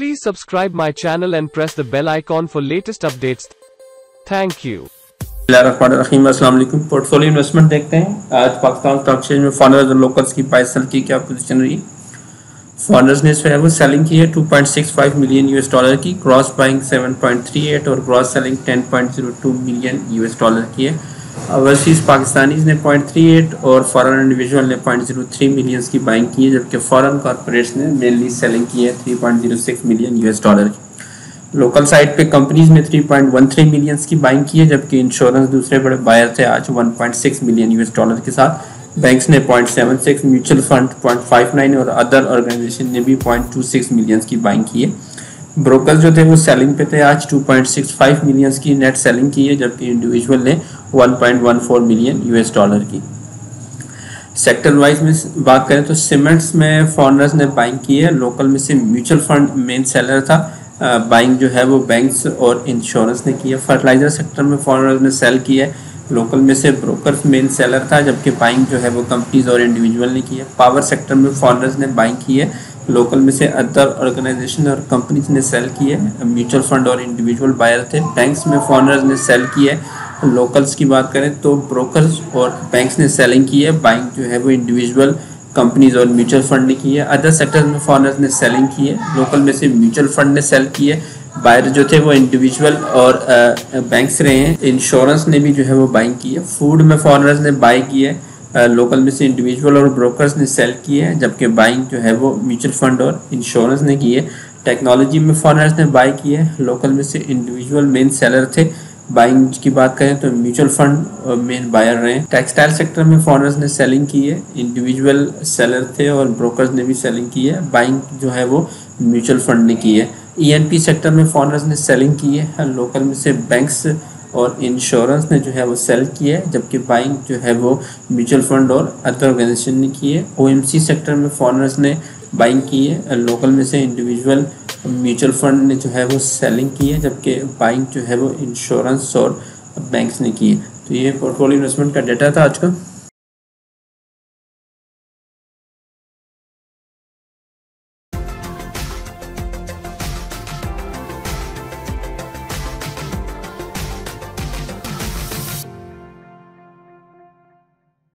Please subscribe my channel and press the bell icon for latest updates. Thank you. Portfolio investment देखते हैं। आज Pakistan stock exchange में foreigners और locals की buy sell की क्या पोजीशन रही? फॉरनर्स ने जो वो सेलिंग की है 2.65 मिलियन यूएस डॉलर की। क्रॉस बाइंग 7.38 और cross selling 10.02 million US dollar की है। ओवरसीज पाकिस्तानी ने 0.38 और फॉरेन इंडिविजुअल ने 0.03 मिलियंस की बाइंग की है, जबकि फॉरेन कॉरपोरेट्स ने मेनली सेलिंग की है 3.06 मिलियन यूएस डॉलर की। लोकल साइड पे कंपनीज़ ने 3.13 मिलियंस की बाइंग की है, जबकि इंश्योरेंस दूसरे बड़े बायर थे आज 1.6 मिलियन यूएस डॉलर के साथ। बैंक्स ने 0.76 म्यूचुअल फंड 0.59 और अदर ऑर्गेनाइजेशन ने भी 0.26 मिलियंस की बाइंग की है। ब्रोकर जो थे वो सेलिंग पे थे। आज 2.65 मिलियंस की नेट सेलिंग की है, जबकि इंडिविजुअल ने 1.14 मिलियन यूएस डॉलर की। सेक्टर वाइज में बात करें तो सीमेंट्स में फॉरनर्स ने बाइंग की है। लोकल में से म्यूचुअल फंड मेन सेलर था। बाइंग जो है वो बैंक्स और इंश्योरेंस ने की है। फर्टिलाइज़र सेक्टर में फॉरनर्स ने सेल की है। लोकल में से ब्रोकर मेन सेलर था, जबकि बाइंग जो है वो कंपनीज़ और इंडिविजुअल ने की है। पावर सेक्टर में फॉरनर्स ने बाइंग की है। लोकल में से अदर ऑर्गेनाइजेशन और कंपनीज़ ने सेल की है म्यूचुअल फंड और इंडिविजुअल बायर थे। बैंक्स में फॉरनर्स ने सेल की है। लोकल्स की बात करें तो ब्रोकर्स और बैंक्स ने सेलिंग की है। बाइंग जो है वो इंडिविजुअल कंपनीज़ और म्यूचुअल फंड ने की है। अदर सेक्टर्स में फॉरनर्स ने सेलिंग की है। लोकल में से म्यूचुअल फंड ने सेल की है। बायर जो थे वो इंडिविजुअल और बैंक्स रहे हैं। इंश्योरेंस ने भी जो है वो बाइंग की है। फ़ूड में फॉरनर्स ने बाई की है। लोकल में से इंडिविजुअल और ब्रोकर्स ने सेल की है, जबकि बाइंग जो है वो म्यूचुअल फंड और इंश्योरेंस ने की है। टेक्नोलॉजी में फॉरनर्स ने बाई की है लोकल में से इंडिविजुअल मेन सेलर थे। बाइंग की बात करें तो म्यूचुअल फंड मेन बायर रहे। टेक्सटाइल सेक्टर में फॉरनर्स ने सेलिंग की है इंडिविजुअल सेलर थे और ब्रोकर्स ने भी सेलिंग की है। बाइंग जो है वो म्यूचुअल फंड ने की है। E सेक्टर में फॉरनर्स ने सेलिंग की है, लोकल में से बैंक्स और इंश्योरेंस ने जो है वो सेल किया है, जबकि बाइंग जो है वो म्यूचुअल फंड और अदर ऑर्गेनाइजेशन ने की है। ओएमसी सेक्टर में फॉरनर्स ने बाइंग की है लोकल में से इंडिविजुअल म्यूचुअल फंड ने जो है वो सेलिंग की है, जबकि बाइंग जो है वो इंश्योरेंस और बैंक्स ने की है। तो ये पोर्टफोलियो इन्वेस्टमेंट का डेटा था आज का।